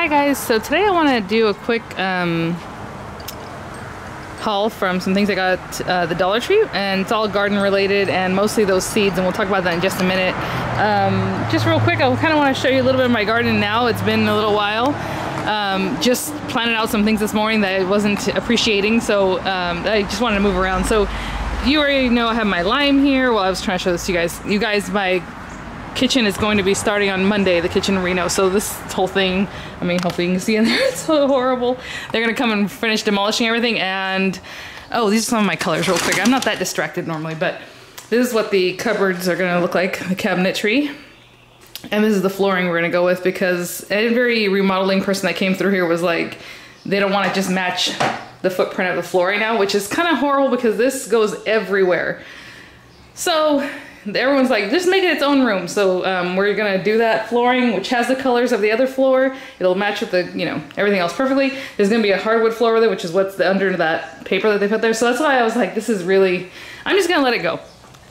Hi guys, so today I want to do a quick um, haul from some things I got uh, the Dollar Tree and it's all garden related and mostly those seeds and we'll talk about that in just a minute. Um, just real quick, I kind of want to show you a little bit of my garden now. It's been a little while. Um, just planted out some things this morning that I wasn't appreciating so um, I just wanted to move around. So you already know I have my lime here. Well, I was trying to show this to you guys. You guys, my kitchen is going to be starting on Monday, the kitchen Reno. So this whole thing, I mean, hopefully you can see in there, it's so horrible. They're gonna come and finish demolishing everything and, oh, these are some of my colors real quick. I'm not that distracted normally, but this is what the cupboards are gonna look like, the cabinetry. And this is the flooring we're gonna go with because every remodeling person that came through here was like, they don't wanna just match the footprint of the floor right now, which is kind of horrible because this goes everywhere. So everyone's like, just make it its own room. So um, we're gonna do that flooring, which has the colors of the other floor. It'll match with the, you know, everything else perfectly. There's gonna be a hardwood floor with it, which is what's the, under that paper that they put there. So that's why I was like, this is really, I'm just gonna let it go.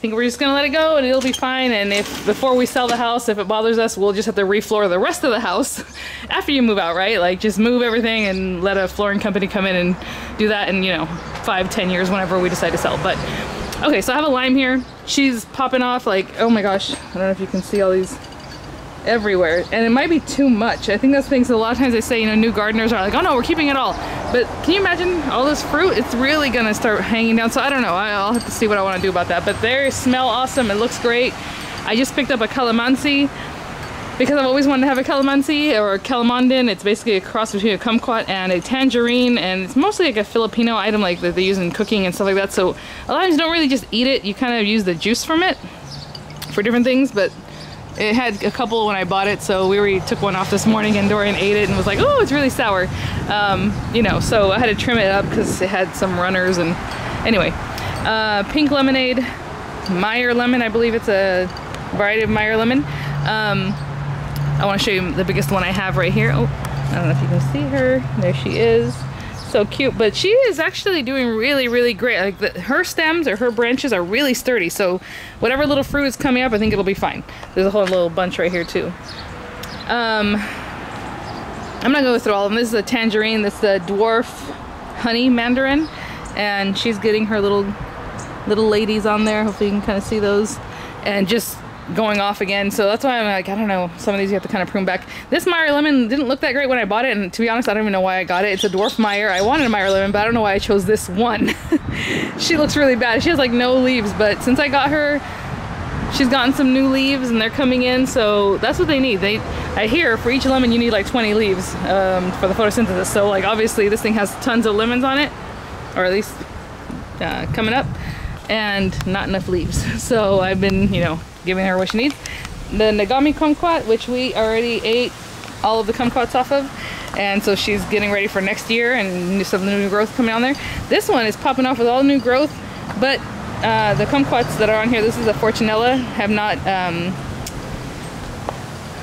I think we're just gonna let it go and it'll be fine. And if before we sell the house, if it bothers us, we'll just have to refloor the rest of the house after you move out, right? Like just move everything and let a flooring company come in and do that in, you know, five, ten years, whenever we decide to sell. But Okay, so I have a lime here. She's popping off like, oh my gosh. I don't know if you can see all these everywhere. And it might be too much. I think that's the thing. So a lot of times they say, you know, new gardeners are like, oh no, we're keeping it all. But can you imagine all this fruit? It's really gonna start hanging down. So I don't know. I'll have to see what I want to do about that. But they smell awesome. It looks great. I just picked up a calamansi because I've always wanted to have a calamansi or a calamondin. It's basically a cross between a kumquat and a tangerine and it's mostly like a Filipino item like that they use in cooking and stuff like that. So a lot of times you don't really just eat it, you kind of use the juice from it for different things, but it had a couple when I bought it, so we already took one off this morning and Dorian ate it and was like, oh, it's really sour. Um, you know, so I had to trim it up because it had some runners and anyway. Uh, pink lemonade, Meyer lemon, I believe it's a variety of Meyer lemon. Um, I want to show you the biggest one I have right here. Oh, I don't know if you can see her. There she is. So cute, but she is actually doing really, really great. Like the, her stems or her branches are really sturdy. So whatever little fruit is coming up, I think it'll be fine. There's a whole little bunch right here too. Um, I'm not going to go through all of them. This is a tangerine. This is a dwarf honey mandarin. And she's getting her little little ladies on there. Hopefully you can kind of see those. And just going off again. So that's why I'm like, I don't know, some of these you have to kind of prune back. This Meyer lemon didn't look that great when I bought it. And to be honest, I don't even know why I got it. It's a dwarf Meyer. I wanted a Meyer lemon, but I don't know why I chose this one. she looks really bad. She has like no leaves, but since I got her, she's gotten some new leaves and they're coming in. So that's what they need. They, I hear for each lemon, you need like 20 leaves um, for the photosynthesis. So like, obviously this thing has tons of lemons on it, or at least uh, coming up and not enough leaves. So I've been, you know, giving her what she needs. The Nagami kumquat, which we already ate all of the kumquats off of. And so she's getting ready for next year and some new growth coming on there. This one is popping off with all new growth, but uh, the kumquats that are on here, this is a Fortunella, have not um,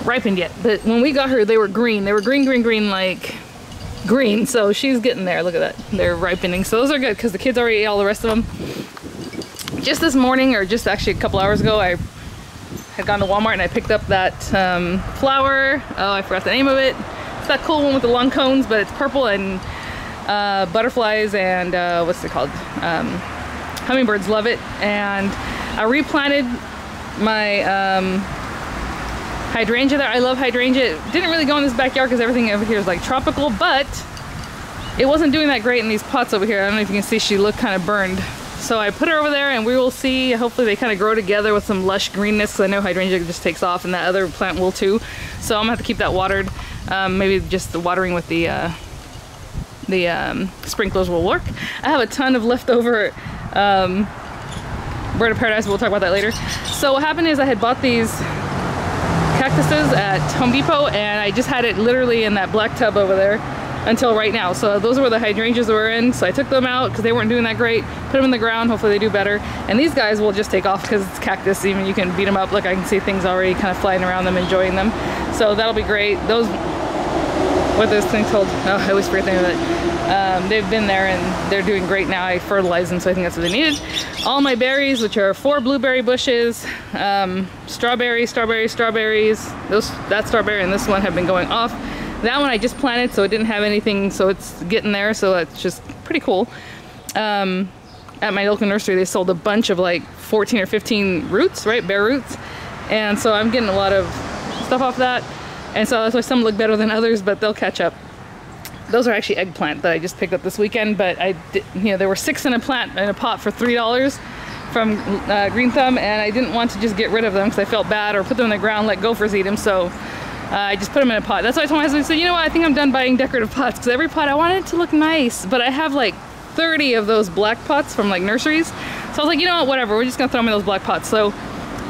ripened yet. But when we got her, they were green. They were green, green, green, like green. So she's getting there. Look at that. They're ripening. So those are good because the kids already ate all the rest of them. Just this morning, or just actually a couple hours ago, I had gone to Walmart and I picked up that um, flower. Oh, I forgot the name of it. It's that cool one with the long cones, but it's purple and uh, butterflies and uh, what's it called? Um, hummingbirds love it. And I replanted my um, hydrangea there. I love hydrangea. It didn't really go in this backyard because everything over here is like tropical, but it wasn't doing that great in these pots over here. I don't know if you can see, she looked kind of burned. So I put her over there and we will see. Hopefully they kind of grow together with some lush greenness because I know hydrangea just takes off and that other plant will too. So I'm gonna have to keep that watered. Um, maybe just the watering with the uh, the um, sprinklers will work. I have a ton of leftover um, bird of paradise. We'll talk about that later. So what happened is I had bought these cactuses at Home Depot and I just had it literally in that black tub over there until right now. So those were the hydrangeas that were in. So I took them out because they weren't doing that great. Put them in the ground. Hopefully they do better. And these guys will just take off because it's cactus. Even you can beat them up. Look, I can see things already kind of flying around them, enjoying them. So that'll be great. Those, what those things called? Oh, I always forget the name of it. Um, they've been there and they're doing great now. I fertilized them, so I think that's what they needed. All my berries, which are four blueberry bushes, um, strawberries, strawberries, strawberries. Those that strawberry and this one have been going off. That one I just planted, so it didn't have anything, so it's getting there, so that's just pretty cool. Um, at my local nursery, they sold a bunch of like 14 or 15 roots, right, bare roots. And so I'm getting a lot of stuff off that. And so that's why some look better than others, but they'll catch up. Those are actually eggplant that I just picked up this weekend, but I did, you know, there were six in a plant in a pot for $3 from uh, Green Thumb, and I didn't want to just get rid of them because I felt bad or put them in the ground, let gophers eat them. So uh, I just put them in a pot. That's why I told my husband, I said, you know what, I think I'm done buying decorative pots because every pot I wanted it to look nice, but I have like 30 of those black pots from like nurseries. So I was like, you know what, whatever, we're just gonna throw them in those black pots. So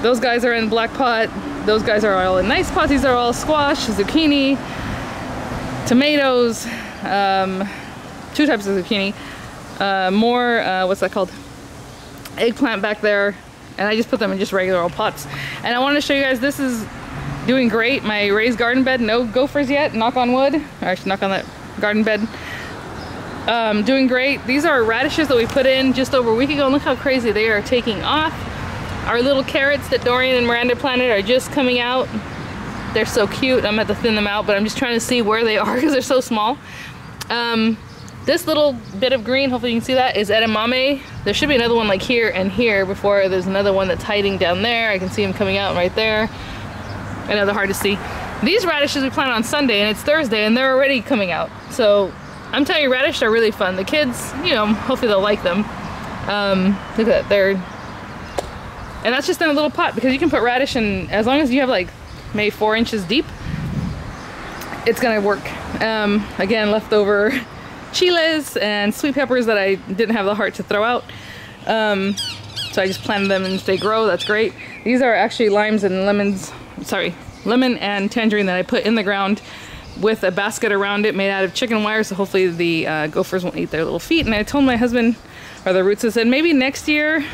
those guys are in black pot, those guys are all in nice pots. These are all squash, zucchini, tomatoes, um, two types of zucchini, uh, more, uh, what's that called? Eggplant back there. And I just put them in just regular old pots. And I wanted to show you guys, this is doing great. My raised garden bed, no gophers yet, knock on wood. Or actually knock on that garden bed. Um, doing great. These are radishes that we put in just over a week ago. And look how crazy they are taking off. Our little carrots that Dorian and Miranda planted are just coming out. They're so cute. I'm going to thin them out, but I'm just trying to see where they are because they're so small. Um, this little bit of green, hopefully you can see that, is edamame. There should be another one like here and here before there's another one that's hiding down there. I can see them coming out right there. I know they're hard to see. These radishes we planted on Sunday and it's Thursday and they're already coming out. So I'm telling you, radish are really fun. The kids, you know, hopefully they'll like them. Um, look at that, they're, and that's just in a little pot because you can put radish in, as long as you have like maybe four inches deep, it's gonna work. Um, again, leftover chiles and sweet peppers that I didn't have the heart to throw out. Um, so I just planted them and they grow, that's great. These are actually limes and lemons, sorry, lemon and tangerine that I put in the ground with a basket around it made out of chicken wire so hopefully the uh, gophers won't eat their little feet. And I told my husband, or the roots, I said maybe next year,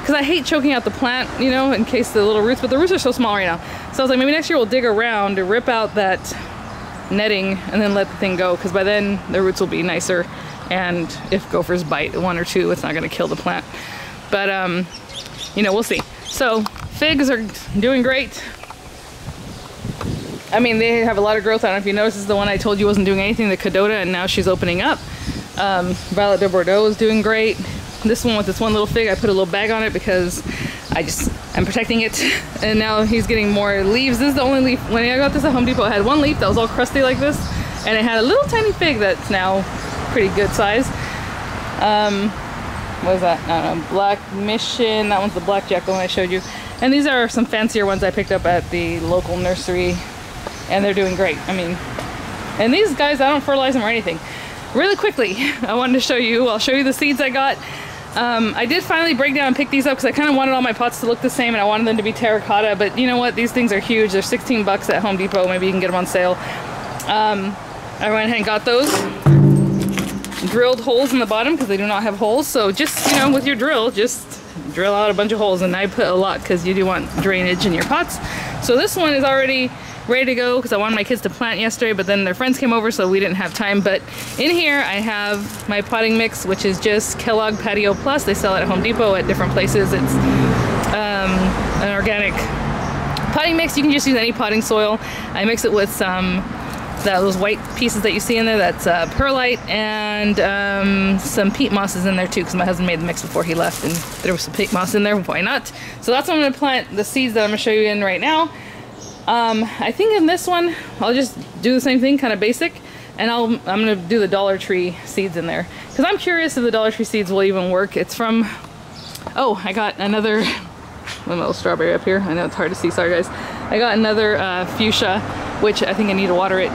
because I hate choking out the plant, you know, in case the little roots, but the roots are so small right now. So I was like, maybe next year we'll dig around to rip out that netting and then let the thing go because by then the roots will be nicer and if gophers bite one or two it's not going to kill the plant but um you know we'll see so figs are doing great. I mean they have a lot of growth. I don't know if you noticed this is the one I told you wasn't doing anything the Kadota and now she's opening up. Um, Violet de Bordeaux is doing great. This one with this one little fig I put a little bag on it because I just I'm protecting it. And now he's getting more leaves. This is the only leaf when I got this at Home Depot it had one leaf that was all crusty like this and it had a little tiny fig that's now pretty good size. Um what is that? I don't know black mission. That one's the blackjack the one I showed you and these are some fancier ones I picked up at the local nursery and they're doing great I mean and these guys I don't fertilize them or anything really quickly I wanted to show you I'll show you the seeds I got um, I did finally break down and pick these up because I kind of wanted all my pots to look the same and I wanted them to be terracotta, but you know what? These things are huge. They're 16 bucks at Home Depot. Maybe you can get them on sale. Um, I went ahead and got those. Drilled holes in the bottom because they do not have holes. So just, you know, with your drill, just drill out a bunch of holes and I put a lot because you do want drainage in your pots. So this one is already ready to go because I wanted my kids to plant yesterday, but then their friends came over, so we didn't have time. But in here, I have my potting mix, which is just Kellogg Patio Plus. They sell it at Home Depot at different places. It's um, an organic potting mix. You can just use any potting soil. I mix it with some that, those white pieces that you see in there. That's uh, perlite and um, some peat moss is in there too because my husband made the mix before he left and there was some peat moss in there. Why not? So that's what I'm going to plant the seeds that I'm going to show you in right now. Um, I think in this one, I'll just do the same thing, kind of basic, and I'll, I'm gonna do the Dollar Tree seeds in there. Because I'm curious if the Dollar Tree seeds will even work. It's from, oh, I got another, a little strawberry up here. I know it's hard to see, sorry guys. I got another uh, fuchsia, which I think I need to water it.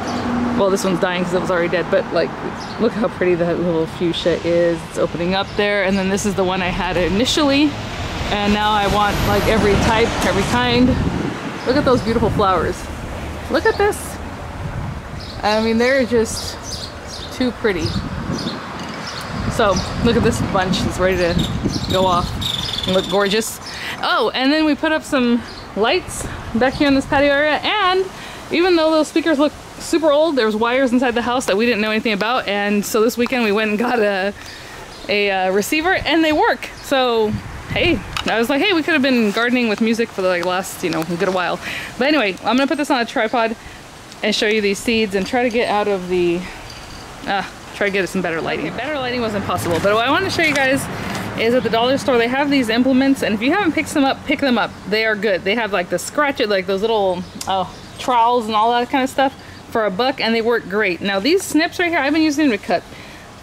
Well, this one's dying because it was already dead, but like, look how pretty that little fuchsia is. It's opening up there, and then this is the one I had initially, and now I want like every type, every kind. Look at those beautiful flowers. Look at this. I mean, they're just too pretty. So, look at this bunch. It's ready to go off and look gorgeous. Oh, and then we put up some lights back here in this patio area. And even though those speakers look super old, there's wires inside the house that we didn't know anything about. And so this weekend we went and got a, a uh, receiver and they work. So hey, I was like, hey, we could have been gardening with music for the like last, you know, a good while. But anyway, I'm gonna put this on a tripod and show you these seeds and try to get out of the, uh, try to get some better lighting. Better lighting was impossible, but what I want to show you guys is at the dollar store they have these implements and if you haven't picked them up pick them up they are good they have like the scratch it like those little oh trowels and all that kind of stuff for a buck and they work great. Now these snips right here I've been using to cut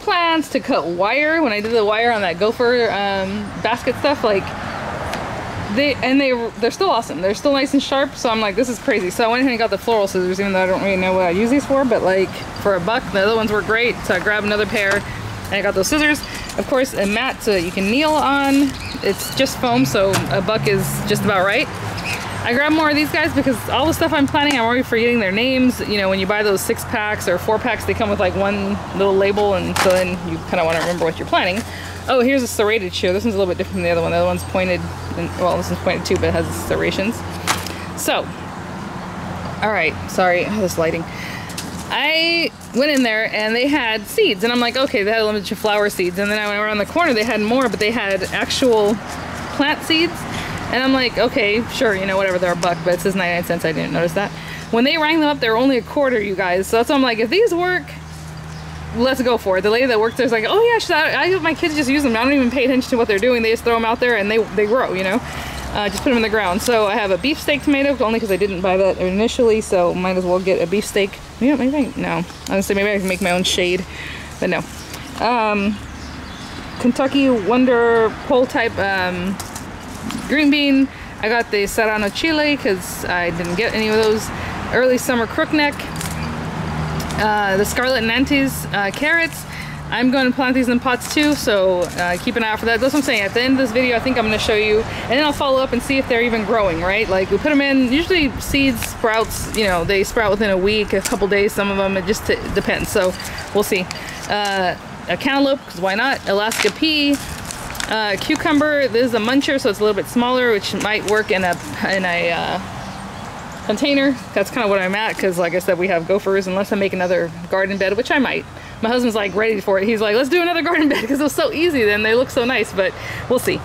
plants to cut wire. When I did the wire on that gopher um, basket stuff like they and they they're still awesome. They're still nice and sharp so I'm like this is crazy. So I went ahead and got the floral scissors even though I don't really know what I use these for but like for a buck the other ones were great. So I grabbed another pair and I got those scissors. Of course, a mat so that you can kneel on. It's just foam, so a buck is just about right. I grabbed more of these guys because all the stuff I'm planning, I'm already forgetting their names. You know, when you buy those six packs or four packs, they come with like one little label, and so then you kind of want to remember what you're planning. Oh, here's a serrated shear. This one's a little bit different from the other one. The other one's pointed, and, well, this one's pointed too, but it has serrations. So, all right, sorry, this lighting. I went in there and they had seeds and I'm like, okay, they had a limited of flower seeds. And then I went around the corner, they had more, but they had actual plant seeds. And I'm like, okay, sure, you know, whatever, they're a buck, but it says 99 cents. I didn't notice that. When they rang them up, they're only a quarter, you guys. So that's why I'm like, if these work, let's go for it. The lady that worked there's like, oh yeah, I, I, my kids just use them. I don't even pay attention to what they're doing. They just throw them out there and they, they grow, you know? Uh, just put them in the ground. So I have a beefsteak tomato, only because I didn't buy that initially, so might as well get a beefsteak. Yeah, maybe, no. Honestly, maybe I can make my own shade, but no. Um, Kentucky Wonder Pole type um, green bean. I got the Serrano chile because I didn't get any of those. Early summer crookneck. Uh, the Scarlet Nantes uh, carrots. I'm going to plant these in pots too, so uh, keep an eye out for that. That's what I'm saying. At the end of this video, I think I'm going to show you, and then I'll follow up and see if they're even growing, right? Like we put them in, usually seeds, sprouts, you know, they sprout within a week, a couple days, some of them, it just depends. So we'll see. Uh, a cantaloupe, because why not? Alaska pea, uh, cucumber, this is a muncher, so it's a little bit smaller, which might work in a, in a uh, container. That's kind of what I'm at, because like I said, we have gophers, unless I make another garden bed, which I might my husband's like ready for it. He's like, let's do another garden bed because it was so easy then. They look so nice, but we'll see.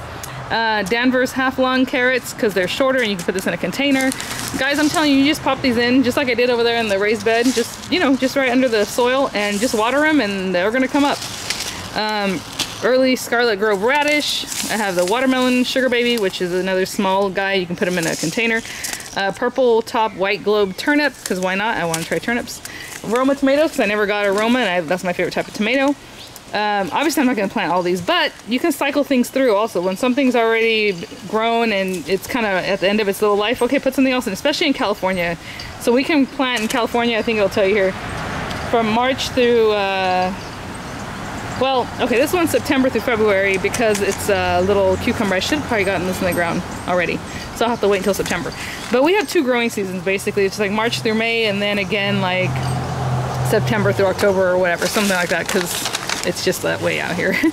Uh, Danvers half long carrots because they're shorter and you can put this in a container. Guys, I'm telling you, you just pop these in just like I did over there in the raised bed. Just, you know, just right under the soil and just water them and they're going to come up. Um, early Scarlet Globe radish. I have the watermelon sugar baby, which is another small guy. You can put them in a container. Uh, purple top white globe turnip, because why not? I want to try turnips. Roma tomatoes because I never got a Roma and I, that's my favorite type of tomato. Um, obviously I'm not going to plant all these, but you can cycle things through also. When something's already grown and it's kind of at the end of its little life, okay, put something else in, especially in California. So we can plant in California, I think it'll tell you here, from March through, uh, well, okay, this one's September through February because it's a little cucumber. I should have probably gotten this in the ground already. So I'll have to wait until September. But we have two growing seasons basically. It's like March through May and then again like September through October or whatever, something like that, because it's just that way out here.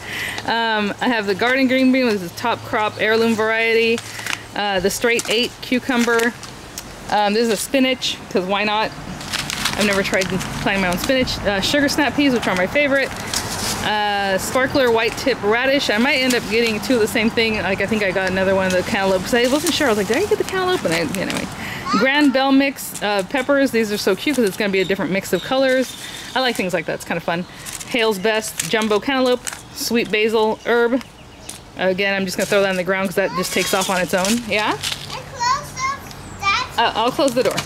um, I have the garden green bean, with the top crop heirloom variety, uh, the straight eight cucumber. Um, this is a spinach, because why not? I've never tried planting my own spinach. Uh, sugar snap peas, which are my favorite. Uh, sparkler white tip radish. I might end up getting two of the same thing. Like I think I got another one of the cantaloupe because I wasn't sure. I was like, did I get the cantaloupe? And I, anyway. Grand Bell mix uh, peppers. These are so cute because it's going to be a different mix of colors. I like things like that. It's kind of fun. Hale's Best Jumbo Cantaloupe. Sweet Basil Herb. Again, I'm just going to throw that in the ground because that just takes off on its own. Yeah? Uh, I'll close the door.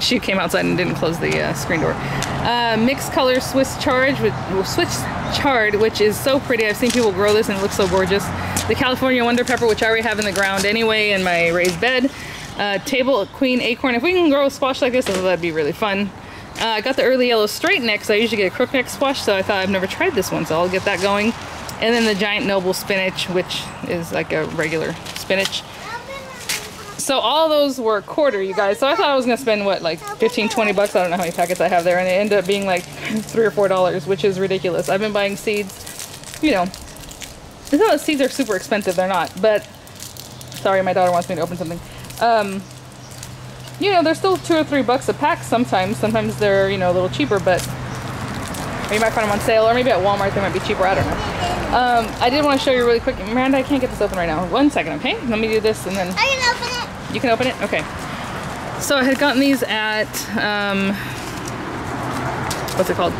She came outside and didn't close the uh, screen door. Uh, mixed color Swiss Charge with Swiss Chard, which is so pretty. I've seen people grow this and it looks so gorgeous. The California Wonder Pepper, which I already have in the ground anyway in my raised bed. Uh, table queen acorn. If we can grow a squash like this, that'd be really fun. Uh, I got the early yellow straight neck, so I usually get a crook neck squash, so I thought I've never tried this one, so I'll get that going. And then the giant noble spinach, which is like a regular spinach. So all those were a quarter, you guys. So I thought I was gonna spend what, like 15, 20 bucks. I don't know how many packets I have there, and it ended up being like three or four dollars, which is ridiculous. I've been buying seeds, you know. It's not that seeds are super expensive, they're not. But sorry, my daughter wants me to open something. Um, you know, they're still two or three bucks a pack sometimes. Sometimes they're, you know, a little cheaper, but you might find them on sale, or maybe at Walmart they might be cheaper, I don't know. Um, I did want to show you really quick. Miranda, I can't get this open right now. One second, okay? Let me do this and then... I can open it. You can open it? Okay. So I had gotten these at um, what's it called?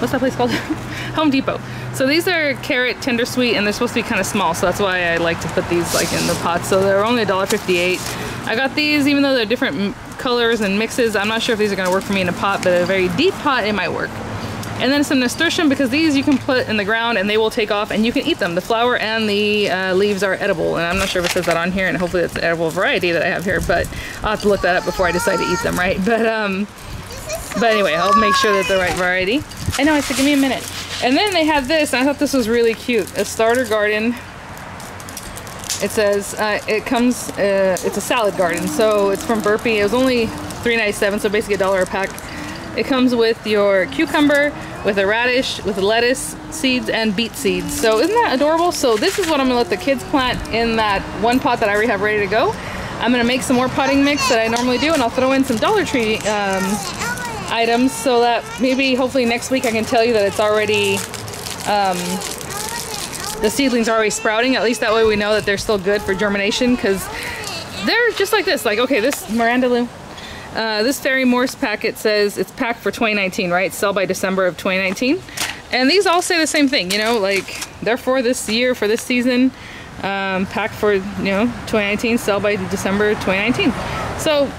What's that place called? Home Depot. So these are carrot tender sweet and they're supposed to be kind of small. So that's why I like to put these like in the pot. So they're only $1.58. I got these even though they're different colors and mixes. I'm not sure if these are gonna work for me in a pot, but a very deep pot, it might work. And then some nasturtium because these you can put in the ground and they will take off and you can eat them. The flower and the uh, leaves are edible and I'm not sure if it says that on here and hopefully it's the edible variety that I have here, but I'll have to look that up before I decide to eat them, right? But um, but anyway, I'll make sure that the right variety. I know, I said give me a minute. And then they have this, I thought this was really cute, a starter garden. It says, uh, it comes, uh, it's a salad garden, so it's from Burpee. It was only $3.97, so basically a dollar a pack. It comes with your cucumber, with a radish, with lettuce seeds, and beet seeds. So isn't that adorable? So this is what I'm gonna let the kids plant in that one pot that I already have ready to go. I'm gonna make some more potting mix that I normally do, and I'll throw in some Dollar Tree um, items so that maybe hopefully next week I can tell you that it's already um, the seedlings are already sprouting at least that way we know that they're still good for germination because they're just like this like okay this Miranda Lou uh, this Ferry-Morse packet says it's packed for 2019 right sell by December of 2019 and these all say the same thing you know like they're for this year for this season um, packed for you know 2019 sell by December 2019 so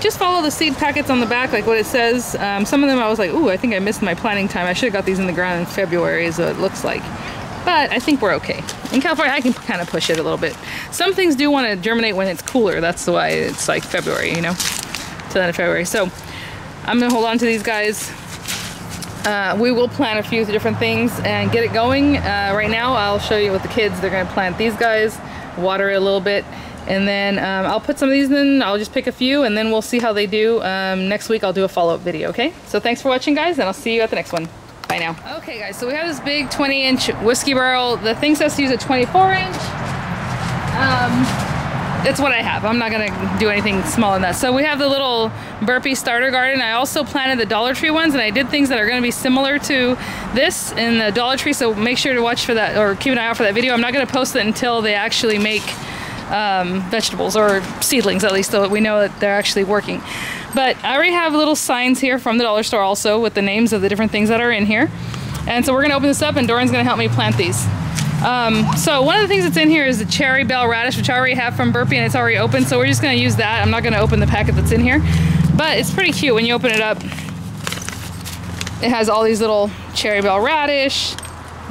just follow the seed packets on the back, like what it says. Um, some of them I was like, ooh, I think I missed my planting time. I should have got these in the ground in February is what it looks like. But I think we're okay. In California, I can kind of push it a little bit. Some things do want to germinate when it's cooler. That's why it's like February, you know, to the end of February. So I'm gonna hold on to these guys. Uh, we will plant a few different things and get it going. Uh, right now, I'll show you with the kids. They're gonna plant these guys, water it a little bit, and then um, I'll put some of these in, I'll just pick a few and then we'll see how they do. Um, next week I'll do a follow-up video, okay? So thanks for watching guys and I'll see you at the next one. Bye now. Okay guys, so we have this big 20 inch whiskey barrel. The thing says to use a 24 inch. Um, that's what I have. I'm not gonna do anything small in that. So we have the little burpee starter garden. I also planted the Dollar Tree ones and I did things that are gonna be similar to this in the Dollar Tree. So make sure to watch for that or keep an eye out for that video. I'm not gonna post it until they actually make um, vegetables or seedlings at least so that we know that they're actually working. But I already have little signs here from the dollar store also with the names of the different things that are in here. And so we're gonna open this up and Doran's gonna help me plant these. Um, so one of the things that's in here is the Cherry Belle radish, which I already have from Burpee and it's already open. So we're just gonna use that. I'm not gonna open the packet that's in here, but it's pretty cute when you open it up. It has all these little Cherry Belle radish,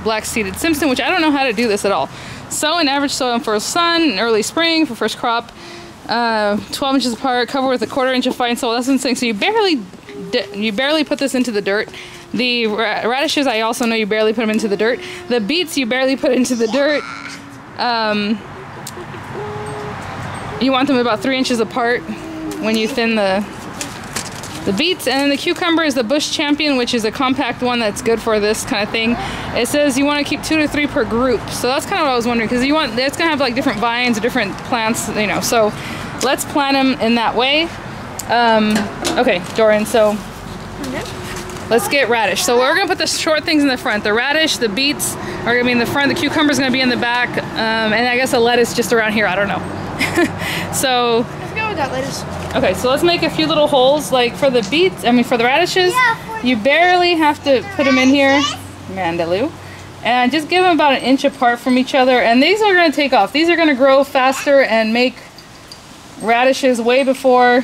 black seeded Simpson, which I don't know how to do this at all. Sow an average soil in first sun in early spring for first crop. Uh, 12 inches apart, cover with a quarter inch of fine soil. That's insane. So you barely, you barely put this into the dirt. The radishes, I also know you barely put them into the dirt. The beets, you barely put into the dirt. Um, you want them about three inches apart when you thin the the beets. And then the cucumber is the bush champion which is a compact one that's good for this kind of thing. It says you want to keep two to three per group. So that's kind of what i was wondering because you want it's gonna have like different vines or different plants you know. So let's plant them in that way. Um, okay doran so let's get radish. So we're gonna put the short things in the front. The radish the beets are gonna be in the front. The cucumber's gonna be in the back. Um, and i guess the lettuce just around here. I don't know. So let's go with that lettuce. Okay, so let's make a few little holes, like for the beets, I mean for the radishes, yeah, for you barely have to put them in here, Mandaloo, and just give them about an inch apart from each other, and these are going to take off. These are going to grow faster and make radishes way before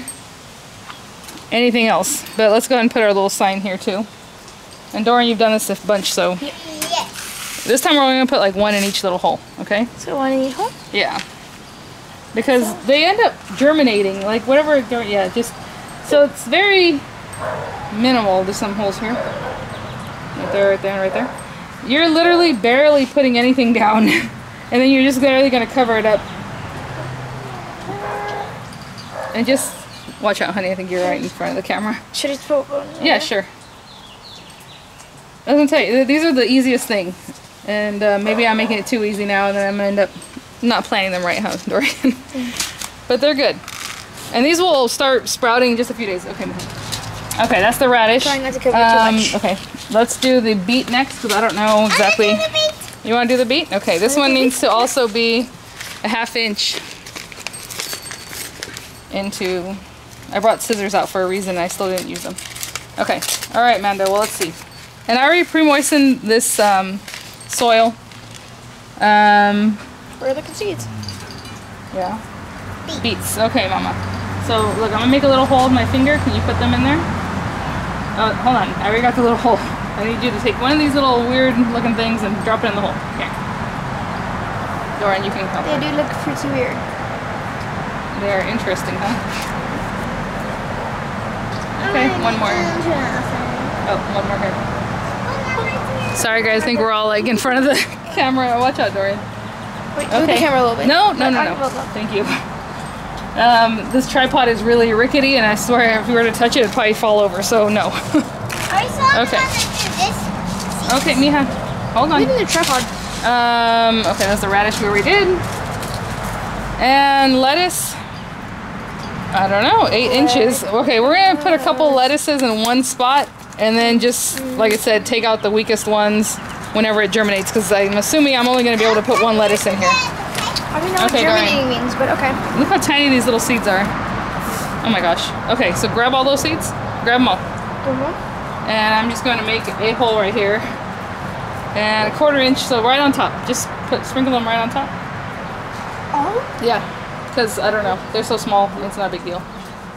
anything else. But let's go ahead and put our little sign here too. And Doran, you've done this a bunch, so... Yes. This time we're only to put like one in each little hole, okay? So one in each hole? Yeah because they end up germinating like whatever yeah just so it's very minimal there's some holes here right there right there right there you're literally barely putting anything down and then you're just barely going to cover it up and just watch out honey I think you're right in front of the camera should I put one yeah sure I was gonna tell you these are the easiest thing and uh, maybe I'm making it too easy now and then I'm gonna end up not planting them right, huh, Dorian? but they're good. And these will start sprouting in just a few days. Okay, okay, that's the radish. Trying not to cover um, too much. Okay, let's do the beet next because I don't know exactly. You want to do the beet? Okay, this one needs to also be a half inch into. I brought scissors out for a reason. And I still didn't use them. Okay. All right, Mando. Well, let's see. And I already pre-moistened this um, soil. Um, Where are the seeds? yeah. Beets. Okay, Mama. So look, I'm gonna make a little hole with my finger. Can you put them in there? Uh, hold on. I already got the little hole. I need you to take one of these little weird looking things and drop it in the hole. Here. Doran, you can help. They her. do look pretty weird. They're interesting, huh? Okay, one more. Oh, one more here. Sorry guys, I think we're all like in front of the camera. Watch out, Dorian. Wait, move the camera a little bit. No, no, no, I- no. I- hold on. Thank you. Um, this tripod is really rickety, and I swear if we were to touch it, it'd probably fall over. So no. I saw Okay. okay, Mija, hold on. Leaving the tripod. Um, okay, that's the radish we already did. And lettuce. I don't know, eight inches. Okay, we're gonna put a couple lettuces in one spot, and then just like I said, take out the weakest ones whenever it germinates, because I'm assuming I'm only gonna be able to put one lettuce in here. I don't know Okay, what germinating means, but okay. Look how tiny these little seeds are. Oh my gosh. Okay, so grab all those seeds. Grab them all. Mhm. And I'm just going to make a hole right here. And a quarter inch, so right on top. Just put sprinkle them right on top. Oh? Yeah, because I don't know. They're so small, it's not a big deal.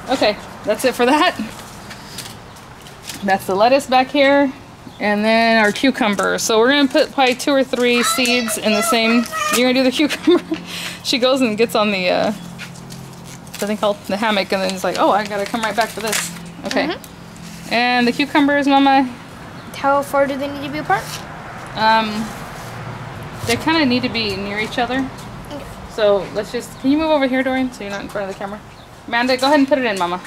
Okay, that's it for that. That's the lettuce back here. And then our cucumber. So we're gonna put probably two or three seeds in the same. You're gonna do the cucumber. she goes and gets on the uh, the thing called the hammock, and then it's like, oh, I gotta come right back to this. Okay. And the cucumbers, Mama. How far do they need to be apart? Um, they kind of need to be near each other. So let's just. Can you move over here, Dorian, so you're not in front of the camera? Amanda, go ahead and put it in, Mama.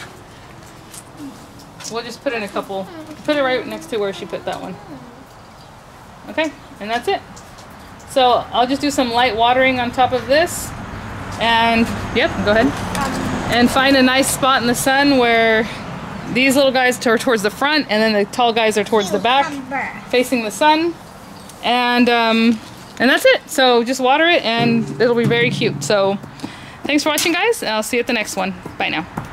We'll just put in a couple. Put it right next to where she put that one. Okay, and that's it. So I'll just do some light watering on top of this. And, yep, go ahead. And find a nice spot in the sun where these little guys are towards the front and then the tall guys are towards the back facing the sun and um, and that's it. So just water it and it'll be very cute. So thanks for watching guys. I'll see you at the next one. Bye now